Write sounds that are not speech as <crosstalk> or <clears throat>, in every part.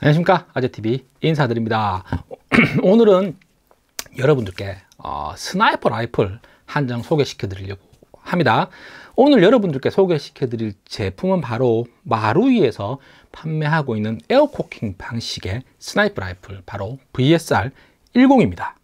안녕하십니까? 아재TV 인사드립니다. <clears throat> 오늘은 여러분들께 어, sniper 라이플 한 정 소개시켜 드리려고 합니다. 오늘 여러분들께 소개시켜 드릴 제품은 바로 마루이에서 판매하고 있는 air cocking 방식의 sniper 라이플 바로 VSR 10입니다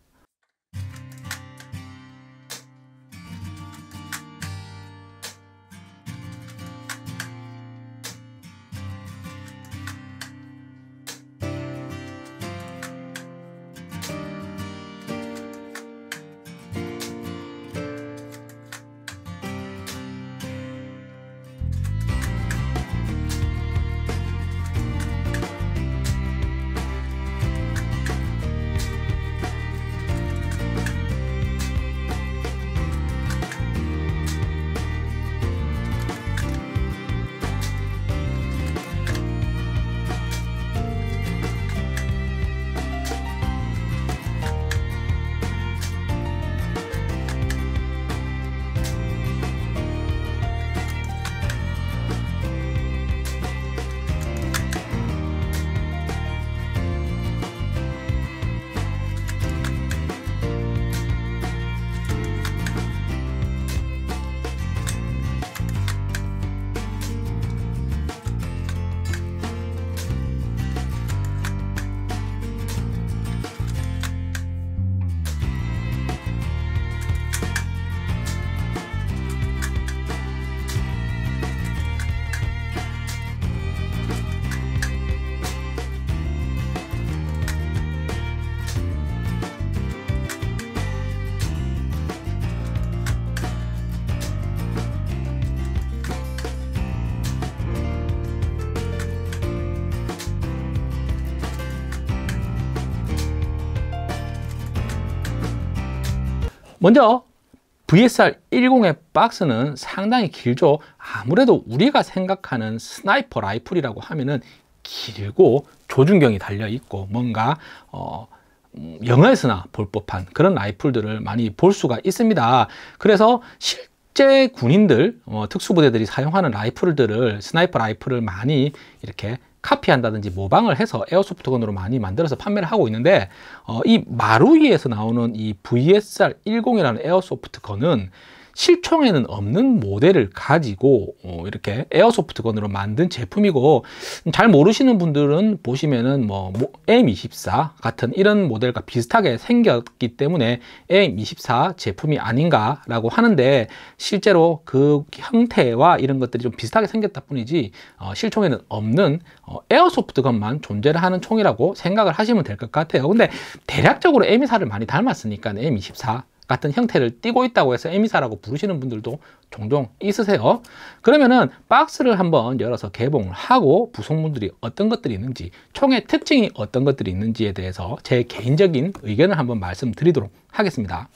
먼저 VSR 10의 박스는 상당히 길죠. 아무래도 우리가 생각하는 sniper 라이플이라고 하면은 길고 조준경이 달려 있고 뭔가 어, 음, 영화에서나 볼 법한 그런 라이플들을 많이 볼 수가 있습니다. 그래서 실제 군인들 어, 특수부대들이 사용하는 라이플들을 sniper 라이플을 많이 이렇게 카피한다든지 모방을 해서 airsoft gun으로 많이 만들어서 판매를 하고 있는데 어, 이 마루이에서 나오는 이 VSR 10이라는 에어소프트건은 실총에는 없는 모델을 가지고 어, 이렇게 에어소프트건으로 만든 제품이고 잘 모르시는 분들은 보시면은 뭐 M24 같은 이런 모델과 비슷하게 생겼기 때문에 M24 제품이 아닌가라고 하는데 실제로 그 형태와 이런 것들이 좀 비슷하게 생겼다 뿐이지 어, 실총에는 없는 어, 에어소프트건만 존재를 하는 총이라고 생각을 하시면 될 것 같아요. 근데 대략적으로 M24를 많이 닮았으니까 M24 같은 형태를 띠고 있다고 해서 에미사라고 부르시는 분들도 종종 있으세요. 그러면은 박스를 한번 열어서 개봉을 하고 구성물들이 어떤 것들이 있는지 총의 특징이 어떤 것들이 있는지에 대해서 제 개인적인 의견을 한번 말씀드리도록 하겠습니다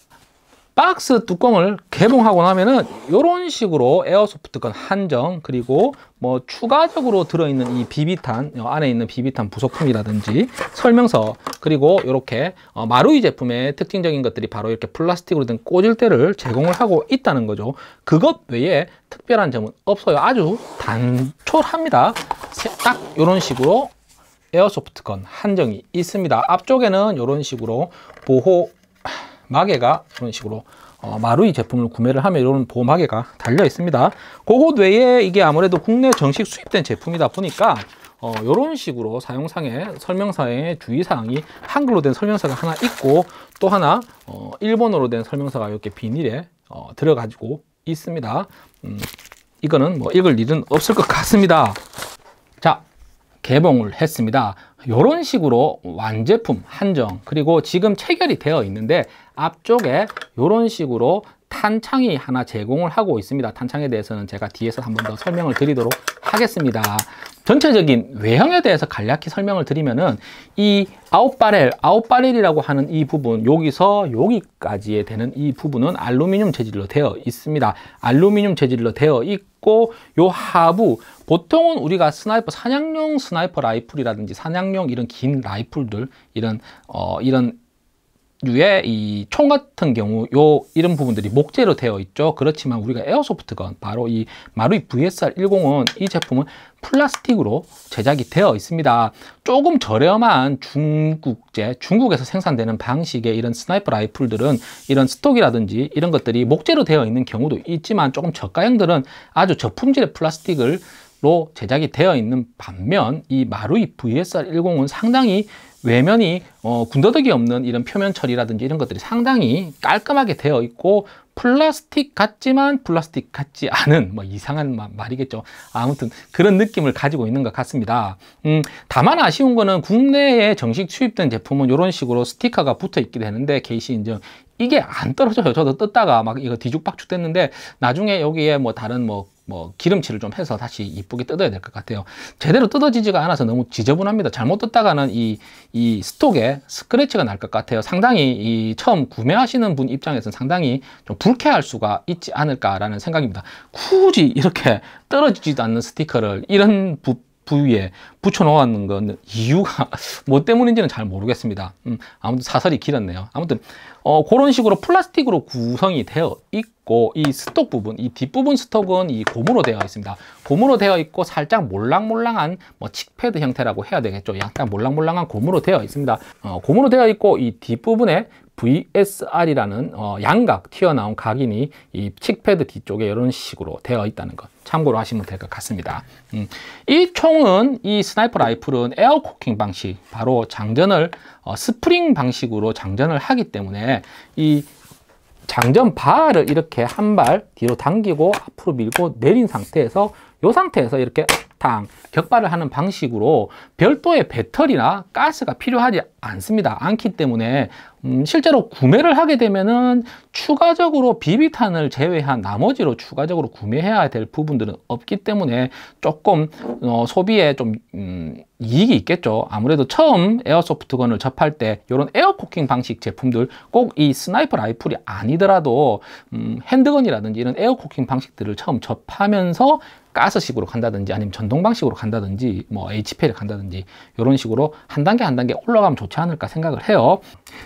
박스 뚜껑을 개봉하고 나면은 이런 식으로 에어소프트건 한정 그리고 뭐 추가적으로 들어있는 이 비비탄 안에 있는 비비탄 부속품이라든지 설명서 그리고 이렇게 어, 마루이 제품의 특징적인 것들이 바로 이렇게 플라스틱으로 된 꽂을대를 제공을 하고 있다는 거죠. 그것 외에 특별한 점은 없어요. 아주 단촐합니다. 딱 이런 식으로 에어소프트건 한정이 있습니다. 앞쪽에는 이런 식으로 보호 마개가 그런 식으로 어, 마루이 제품을 구매를 하면 이런 보호마개가 달려 있습니다. 그것 외에 이게 아무래도 국내 정식 수입된 제품이다 보니까 어, 이런 식으로 사용상의 설명서에 주의사항이 한글로 된 설명서가 하나 있고 또 하나 어, 일본어로 된 설명서가 이렇게 비닐에 어, 들어가지고 있습니다. 음, 이거는 뭐 읽을 일은 없을 것 같습니다. 자 개봉을 했습니다. 이런 식으로 완제품 한정 그리고 지금 체결이 되어 있는데 앞쪽에 이런 식으로 탄창이 하나 제공을 하고 있습니다. 탄창에 대해서는 제가 뒤에서 한 번 더 설명을 드리도록 하겠습니다. 전체적인 외형에 대해서 간략히 설명을 드리면은 이 out barrel, out barrel이라고 하는 이 부분 여기서 여기까지에 되는 이 부분은 알루미늄 재질로 되어 있습니다. 알루미늄 재질로 되어 있고 요 하부 보통은 우리가 sniper 사냥용 sniper 라이플이라든지 사냥용 이런 긴 라이플들 이런 어 이런 유의 이 총 같은 경우 요 이런 부분들이 목재로 되어 있죠. 그렇지만 우리가 airsoft gun 바로 이 마루이 VSR 10은 이 제품은 플라스틱으로 제작이 되어 있습니다. 조금 저렴한 중국제, 중국에서 생산되는 방식의 이런 sniper 라이플들은 이런 stock이라든지 이런 것들이 목재로 되어 있는 경우도 있지만 조금 저가형들은 아주 저품질의 플라스틱을 로 제작이 되어 있는 반면 이 마루이 VSR 10은 상당히 외면이 어, 군더더기 없는 이런 표면 처리라든지 이런 것들이 상당히 깔끔하게 되어 있고 플라스틱 같지만 플라스틱 같지 않은 뭐 이상한 말이겠죠. 아무튼 그런 느낌을 가지고 있는 것 같습니다. 음, 다만 아쉬운 거는 국내에 정식 수입된 제품은 이런 식으로 스티커가 붙어 있게 되는데 게이시 인증 이게 안 떨어져요. 저도 떴다가 막 이거 뒤죽박죽 됐는데 나중에 여기에 뭐 다른 뭐 뭐 기름칠을 좀 해서 다시 이쁘게 뜯어야 될 것 같아요. 제대로 뜯어지지가 않아서 너무 지저분합니다. 잘못 뜯다가는 이, 이 스톡에 스크래치가 날 것 같아요. 상당히 이 처음 구매하시는 분 입장에서는 상당히 좀 불쾌할 수가 있지 않을까라는 생각입니다. 굳이 이렇게 떨어지지도 않는 스티커를 이런 부, 부위에 붙여 놓았는 건 이유가 <laughs> 뭐 때문인지는 잘 모르겠습니다. 음, 아무튼 사설이 길었네요. 아무튼 어, 그런 식으로 플라스틱으로 구성이 되어 있고 이 스톡 부분, 이 뒷부분 스톡은 이 고무로 되어 있습니다. 고무로 되어 있고 살짝 몰랑몰랑한 뭐 칙패드 형태라고 해야 되겠죠. 약간 몰랑몰랑한 고무로 되어 있습니다. 어, 고무로 되어 있고 이 뒷부분에 VSR이라는 어, 양각 튀어나온 각인이 이 cheek pad 뒤쪽에 이런 식으로 되어 있다는 것 참고로 하시면 될 것 같습니다. 음, 이 총은 이 sniper 라이플은 air cocking 방식 바로 장전을 어, 스프링 방식으로 장전을 하기 때문에 이 장전 바를 이렇게 한 발 뒤로 당기고 앞으로 밀고 내린 상태에서 이 상태에서 이렇게 탕 격발을 하는 방식으로 별도의 배터리나 가스가 필요하지 않습니다. 않기 때문에 음, 실제로 구매를 하게 되면은 추가적으로 비비탄을 제외한 나머지로 추가적으로 구매해야 될 부분들은 없기 때문에 조금 어, 소비에 좀 음, 이익이 있겠죠. 아무래도 처음 airsoft gun을 접할 때 이런 air cocking 방식 제품들 꼭 이 sniper 라이플이 아니더라도 음, handgun이라든지 이런 air cocking 방식들을 처음 접하면서 가스식으로 간다든지 아니면 전동 방식으로 간다든지 뭐 HP를 간다든지 이런 식으로 한 단계 한 단계 올라가면 좋지 않을까 생각을 해요.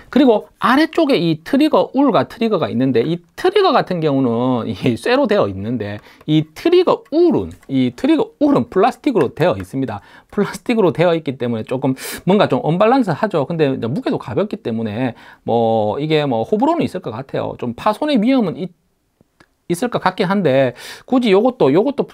그리고 아래쪽에 이 trigger 울과 trigger가 있는데 이 trigger 같은 경우는 <laughs> 이 쇠로 되어 있는데 이 trigger 울은 이 trigger 울은 플라스틱으로 되어 있습니다. 플라스틱으로 되어 있기 때문에 조금 뭔가 좀 언밸런스 하죠. 근데 무게도 가볍기 때문에 뭐 이게 뭐 호불호는 있을 것 같아요. 좀 파손의 위험은 있 있을 것 같긴 한데 굳이 요것도 요것도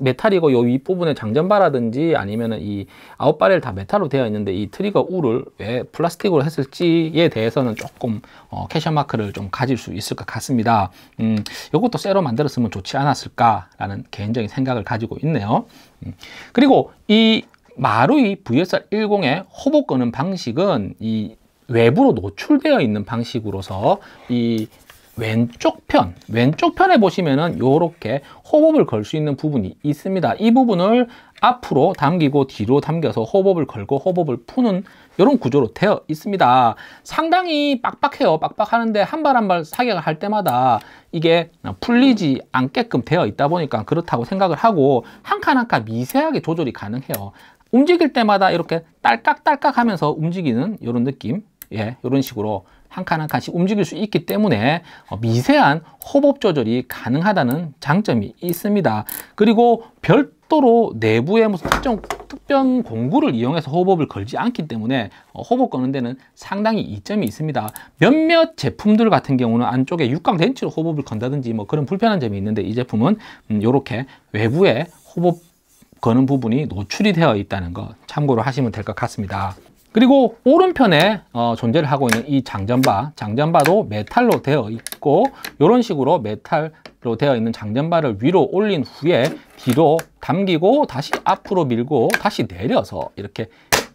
메탈이고 요 윗부분에 장전바라든지 아니면은 이 outer barrel 다 메탈로 되어 있는데 이 트리거 울을 왜 플라스틱으로 했을지에 대해서는 조금 어, question mark를 좀 가질 수 있을 것 같습니다. 음, 요것도 쇠로 만들었으면 좋지 않았을까라는 개인적인 생각을 가지고 있네요. 음, 그리고 이 마루이 VSR 10의 hop-up 거는 방식은 이 외부로 노출되어 있는 방식으로서 이 왼쪽 편, 왼쪽 편에 보시면은 이렇게 hop-up을 걸 수 있는 부분이 있습니다. 이 부분을 앞으로 당기고 뒤로 당겨서 hop-up을 걸고 hop-up을 푸는 이런 구조로 되어 있습니다. 상당히 빡빡해요. 빡빡하는데 한 발 한 발 사격을 할 때마다 이게 풀리지 않게끔 되어 있다 보니까 그렇다고 생각을 하고 한 칸 한 칸 미세하게 조절이 가능해요. 움직일 때마다 이렇게 딸깍딸깍 하면서 움직이는 이런 느낌 예, 이런 식으로 한 칸 한 칸씩 움직일 수 있기 때문에 어, 미세한 hop-up 조절이 가능하다는 장점이 있습니다. 그리고 별도로 내부에 무슨 특정 특별 공구를 이용해서 hop-up을 걸지 않기 때문에 어, hop-up 거는 데는 상당히 이점이 있습니다. 몇몇 제품들 같은 경우는 안쪽에 육각 렌치로 hop-up을 건다든지 뭐 그런 불편한 점이 있는데 이 제품은 이렇게 음, 외부에 hop-up 거는 부분이 노출이 되어 있다는 거 참고로 하시면 될 것 같습니다. 그리고 오른편에 어, 존재를 하고 있는 이 장전바, 장전바도 메탈로 되어 있고 이런 식으로 메탈로 되어 있는 장전바를 위로 올린 후에 뒤로 당기고 다시 앞으로 밀고 다시 내려서 이렇게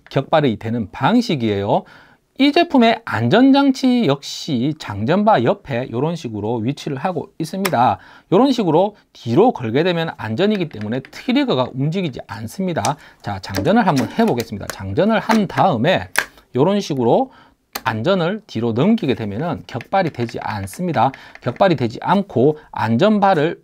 격발이 되는 방식이에요. 이 제품의 안전장치 역시 장전바 옆에 이런 식으로 위치를 하고 있습니다. 이런 식으로 뒤로 걸게 되면 안전이기 때문에 트리거가 움직이지 않습니다. 자, 장전을 한번 해보겠습니다. 장전을 한 다음에 이런 식으로 안전을 뒤로 넘기게 되면 격발이 되지 않습니다. 격발이 되지 않고 안전바를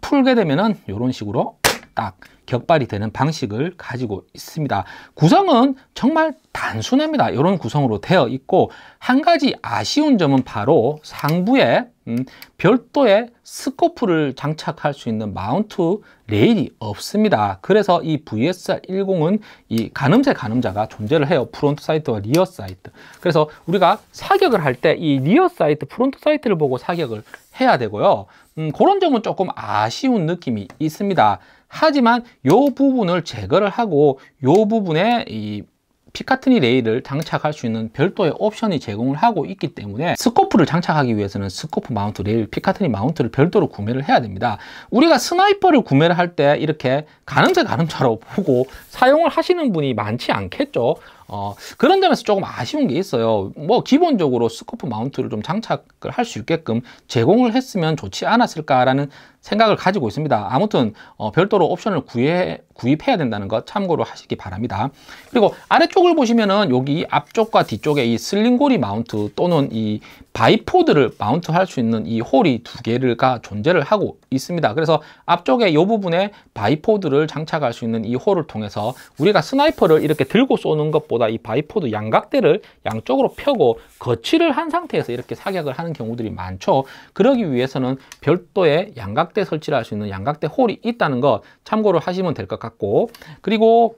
풀게 되면 이런 식으로 딱 격발이 되는 방식을 가지고 있습니다. 구성은 정말 단순합니다. 이런 구성으로 되어 있고 한 가지 아쉬운 점은 바로 상부에 음, 별도의 스코프를 장착할 수 있는 마운트 레일이 없습니다. 그래서 이 VSR10은 이 가늠쇠 가늠자가 존재를 해요. front sight와 rear sight. 그래서 우리가 사격을 할 때 이 rear sight, front sight를 보고 사격을 해야 되고요. 음, 그런 점은 조금 아쉬운 느낌이 있습니다. 하지만 이 부분을 제거를 하고 이 부분에 이 Picatinny rail을 장착할 수 있는 별도의 옵션이 제공을 하고 있기 때문에 scope를 장착하기 위해서는 scope mount rail, Picatinny mount를 별도로 구매를 해야 됩니다. 우리가 sniper를 구매를 할 때 이렇게 가늠쇠 가늠자로 보고 사용을 하시는 분이 많지 않겠죠. 어, 그런 점에서 조금 아쉬운 게 있어요. 뭐 기본적으로 scope mount를 좀 장착을 할 수 있게끔 제공을 했으면 좋지 않았을까라는 생각을 가지고 있습니다. 아무튼 어, 별도로 옵션을 구해, 구입해야 된다는 것 참고로 하시기 바랍니다. 그리고 아래쪽을 보시면은 여기 앞쪽과 뒤쪽에 이 sling고리 mount 또는 이 bipod를 mount 할 수 있는 이 hole이 두 개가 존재를 하고 있습니다. 그래서 앞쪽에 이 부분에 bipod를 장착할 수 있는 이 hole을 통해서 우리가 sniper를 이렇게 들고 쏘는 것보다 이 bipod 양각대를 양쪽으로 펴고 거치를 한 상태에서 이렇게 사격을 하는 경우들이 많죠. 그러기 위해서는 별도의 양각대 설치를 할 수 있는 양각대 hole이 있다는 것 참고를 하시면 될 것 같고 그리고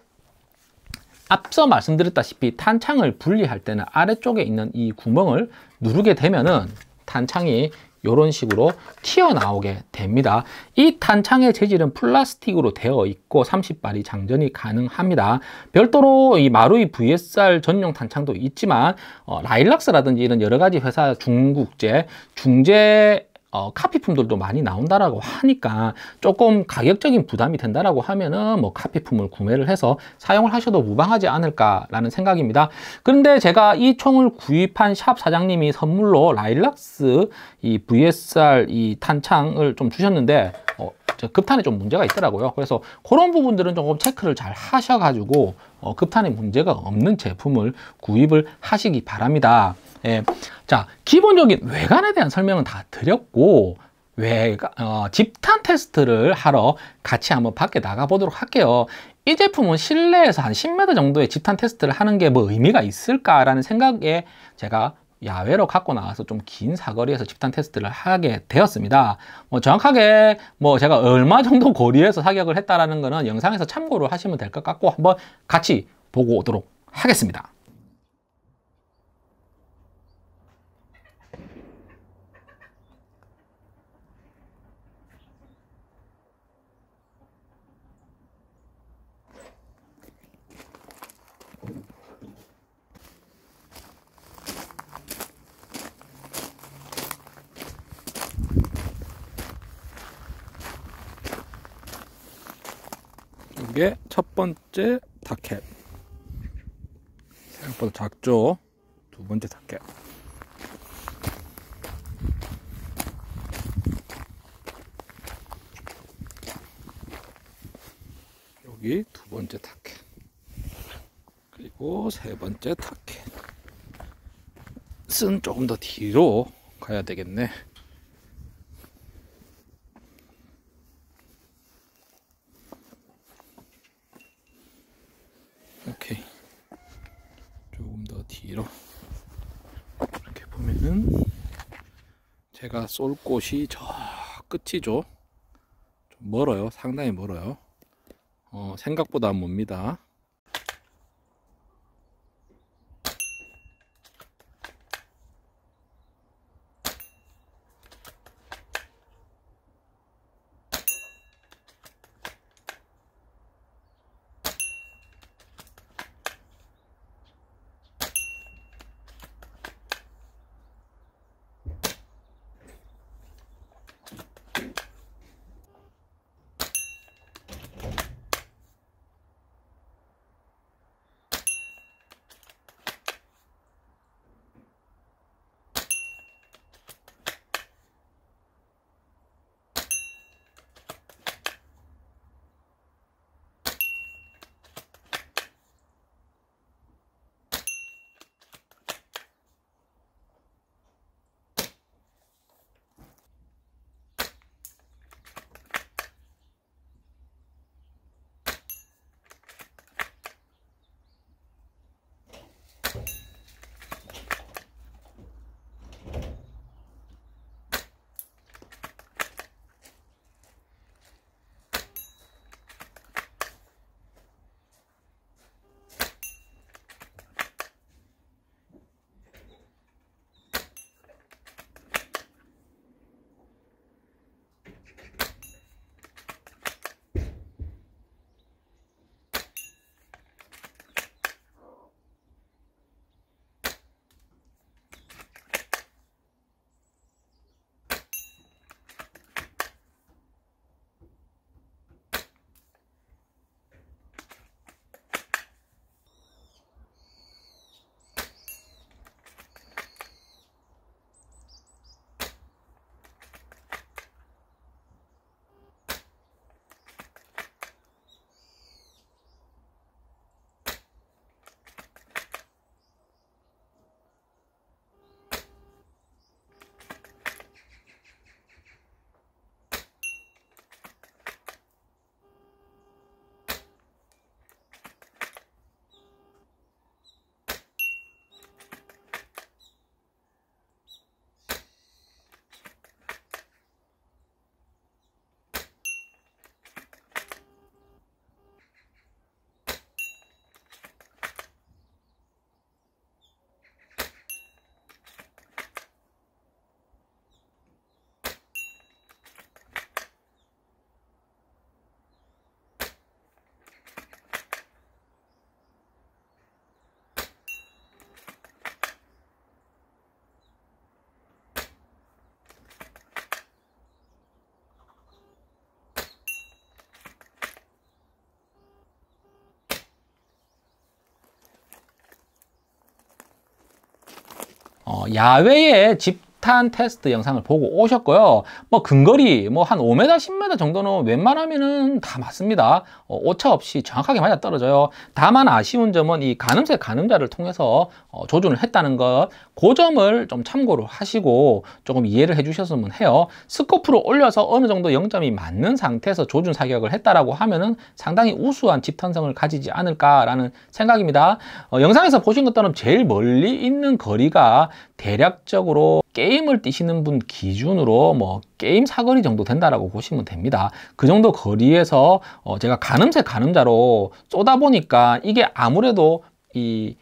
앞서 말씀드렸다시피 탄창을 분리할 때는 아래쪽에 있는 이 구멍을 누르게 되면은 탄창이 이런 식으로 튀어나오게 됩니다. 이 탄창의 재질은 플라스틱으로 되어 있고 30발이 장전이 가능합니다. 별도로 이 마루이 VSR 전용 탄창도 있지만 어, 라일락스라든지 이런 여러 가지 회사 중국제, 중재 어, 카피품들도 많이 나온다라고 하니까 조금 가격적인 부담이 된다라고 하면은 뭐 카피품을 구매를 해서 사용을 하셔도 무방하지 않을까라는 생각입니다. 그런데 제가 이 총을 구입한 샵 사장님이 선물로 라일락스 이 VSR 이 탄창을 좀 주셨는데 어, 급탄에 좀 문제가 있더라고요. 그래서 그런 부분들은 조금 체크를 잘 하셔가지고 어, 급탄에 문제가 없는 제품을 구입을 하시기 바랍니다. 예. 자, 기본적인 외관에 대한 설명은 다 드렸고, 외관, 어, 집탄 테스트를 하러 같이 한번 밖에 나가 보도록 할게요. 이 제품은 실내에서 한 10m 정도의 집탄 테스트를 하는 게 뭐 의미가 있을까라는 생각에 제가 야외로 갖고 나와서 좀 긴 사거리에서 집탄 테스트를 하게 되었습니다. 뭐 정확하게 뭐 제가 얼마 정도 거리에서 사격을 했다라는 거는 영상에서 참고를 하시면 될 것 같고 한번 같이 보고 오도록 하겠습니다. 이게 첫 번째 타켓 생각보다 작죠? 두 번째 타켓 여기 두 번째 타켓 그리고 세 번째 타켓은 조금 더 뒤로 가야 되겠네 오케이 조금 더 뒤로? 이렇게 보면은 제가 쏠 곳이 저 끝이죠. 좀 멀어요. 상당히 멀어요. 어, 생각보다 멉니다 야외에 집 폭탄 테스트 영상을 보고 오셨고요. 뭐 근거리 뭐 한 5m, 10m 정도는 웬만하면은 다 맞습니다. 어, 오차 없이 정확하게 맞아 떨어져요. 다만 아쉬운 점은 이 가늠쇠 가늠자를 통해서 어, 조준을 했다는 것, 그 점을 좀 참고를 하시고 조금 이해를 해주셨으면 해요. 스코프로 올려서 어느 정도 0점이 맞는 상태에서 조준 사격을 했다라고 하면은 상당히 우수한 집탄성을 가지지 않을까라는 생각입니다. 어, 영상에서 보신 것처럼 제일 멀리 있는 거리가 대략적으로 게임을 뛰시는 분 기준으로 뭐 게임 사거리 정도 된다라고 보시면 됩니다. 그 정도 거리에서 어 제가 가늠새 가늠자로 쏘다 보니까 이게 아무래도 이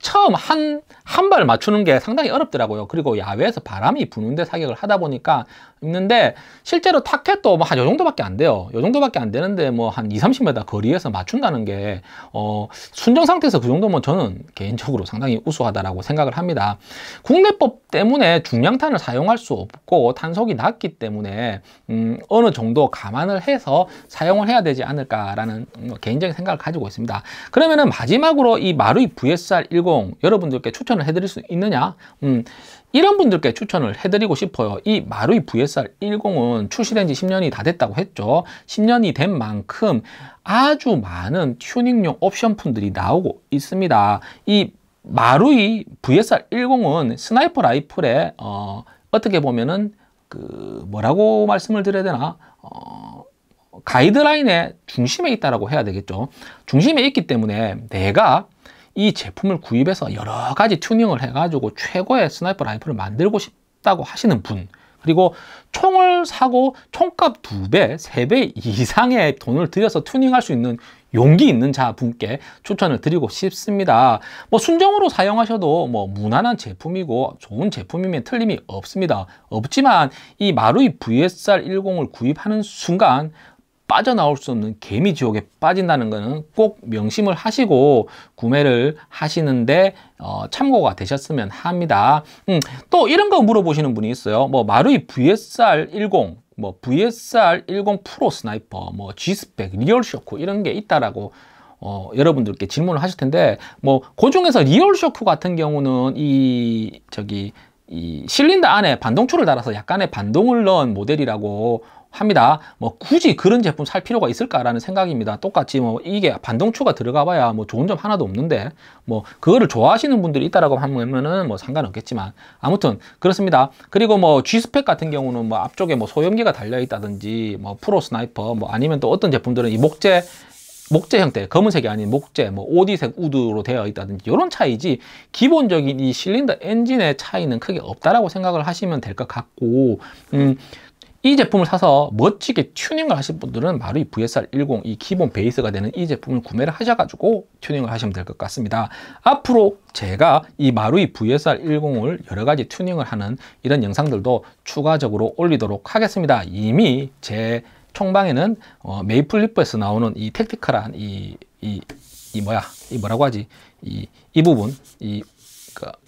처음 한 한 발 맞추는 게 상당히 어렵더라고요. 그리고 야외에서 바람이 부는데 사격을 하다 보니까 있는데 실제로 타켓도 뭐한요 정도밖에 안 돼요. 요 정도밖에 안 되는데 뭐 한 2, 30m 거리에서 맞춘다는 게 어, 순정 상태에서 그 정도면 저는 개인적으로 상당히 우수하다라고 생각을 합니다. 국내법 때문에 중량탄을 사용할 수 없고 탄속이 낮기 때문에 음, 어느 정도 감안을 해서 사용을 해야 되지 않을까라는 음, 개인적인 생각을 가지고 있습니다. 그러면은 마지막으로 이 마루이 VSR10 여러분들께 추천을 해드릴 수 있느냐? 음, 이런 분들께 추천을 해드리고 싶어요. 이 마루이 VSR 10은 출시된 지 10년이 다 됐다고 했죠. 10년이 된 만큼 아주 많은 튜닝용 옵션품들이 나오고 있습니다. 이 마루이 VSR 10은 sniper rifle에 어, 어떻게 보면은 그 뭐라고 말씀을 드려야 되나 어, 가이드라인의 중심에 있다라고 해야 되겠죠. 중심에 있기 때문에 내가 이 제품을 구입해서 여러 가지 튜닝을 해가지고 최고의 sniper rifle을 만들고 싶다고 하시는 분 그리고 총을 사고 총값 두배세 배 이상의 돈을 들여서 튜닝할 수 있는 용기 있는 자분께 추천을 드리고 싶습니다. 뭐 순정으로 사용하셔도 뭐 무난한 제품이고 좋은 제품이면 틀림이 없습니다. 없지만 이 마루이 VSR 10을 구입하는 순간 빠져나올 수 없는 개미 지옥에 빠진다는 것은 꼭 명심을 하시고 구매를 하시는데 어, 참고가 되셨으면 합니다. 음, 또 이런 거 물어보시는 분이 있어요. 뭐 마루이 VSR 10, 뭐 VSR 10 Pro Sniper, 뭐 G-Spec, Real Shock 이런 게 있다라고 어, 여러분들께 질문을 하실 텐데 뭐 그 중에서 Real Shock 같은 경우는 이 저기 이 실린더 안에 반동추를 달아서 약간의 반동을 넣은 모델이라고 합니다. 뭐 굳이 그런 제품 살 필요가 있을까라는 생각입니다. 똑같이 뭐 이게 반동추가 들어가 봐야 뭐 좋은 점 하나도 없는데 뭐 그거를 좋아하시는 분들이 있다라고 하면은 뭐 상관없겠지만 아무튼 그렇습니다. 그리고 뭐 G-Spec 같은 경우는 뭐 앞쪽에 뭐 소염기가 달려 있다든지 뭐 Pro Sniper 뭐 아니면 또 어떤 제품들은 이 목재 목재 형태, 검은색이 아닌 목재, 뭐 OD색 wood로 되어 있다든지 이런 차이지 기본적인 이 실린더 엔진의 차이는 크게 없다라고 생각을 하시면 될 것 같고 음, 이 제품을 사서 멋지게 튜닝을 하실 분들은 바로 이 VSR10 이 기본 베이스가 되는 이 제품을 구매를 하셔가지고 튜닝을 하시면 될 것 같습니다. 앞으로 제가 이 마루이 VSR10을 여러 가지 튜닝을 하는 이런 영상들도 추가적으로 올리도록 하겠습니다. 이미 제 총방에는 어, Maple Leaf에서 나오는 이 tactical한 이, 이, 이 뭐야 이 뭐라고 하지 이, 이 부분 이, 그,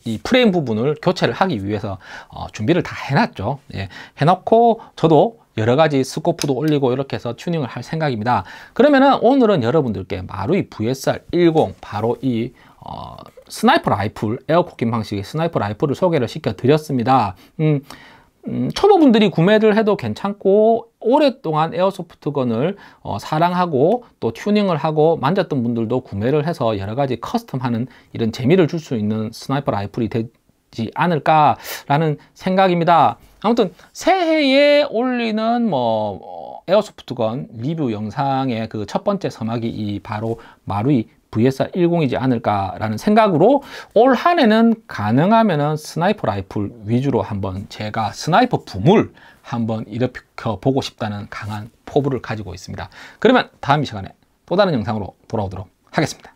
이 프레임 부분을 교체를 하기 위해서 어, 준비를 다 해놨죠. 예, 해놓고 저도 여러 가지 scope도 올리고 이렇게 해서 튜닝을 할 생각입니다. 그러면은 오늘은 여러분들께 마루이 VSR 10 바로 이 어, sniper rifle air cocking 방식의 sniper rifle을 소개를 시켜 드렸습니다. 음, 음, 초보분들이 구매를 해도 괜찮고 오랫동안 airsoft gun을 어, 사랑하고 또 튜닝을 하고 만졌던 분들도 구매를 해서 여러 가지 custom하는 이런 재미를 줄 수 있는 sniper rifle이 되지 않을까라는 생각입니다. 아무튼 새해에 올리는 뭐 어, airsoft gun 리뷰 영상의 그 첫 번째 서막이 이 바로 마루이 VSR 10이지 않을까라는 생각으로 올 한해는 가능하면은 sniper rifle 위주로 한번 제가 sniper 붐을 한번 일으켜 보고 싶다는 강한 포부를 가지고 있습니다. 그러면 다음 이 시간에 또 다른 영상으로 돌아오도록 하겠습니다.